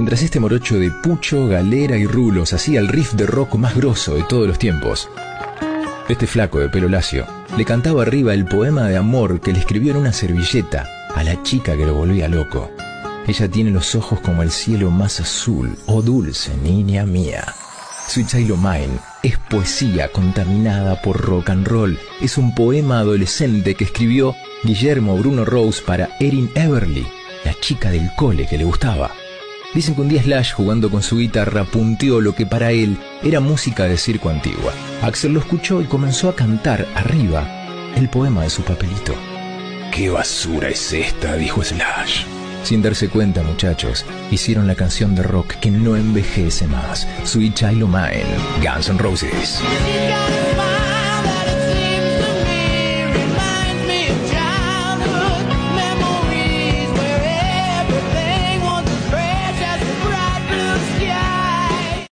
Mientras este morocho de pucho, galera y rulos hacía el riff de rock más grosso de todos los tiempos, este flaco de pelo lacio le cantaba arriba el poema de amor que le escribió en una servilleta a la chica que lo volvía loco. Ella tiene los ojos como el cielo más azul, oh dulce niña mía. Sweet Child Mine es poesía contaminada por rock and roll. Es un poema adolescente que escribió Guillermo Bruno Rose para Erin Everly, la chica del cole que le gustaba. Dicen que un día Slash, jugando con su guitarra, punteó lo que para él era música de circo antigua. Axel lo escuchó y comenzó a cantar arriba el poema de su papelito. ¡Qué basura es esta! dijo Slash. Sin darse cuenta, muchachos, hicieron la canción de rock que no envejece más, Sweet Child Mine, Guns N' Roses.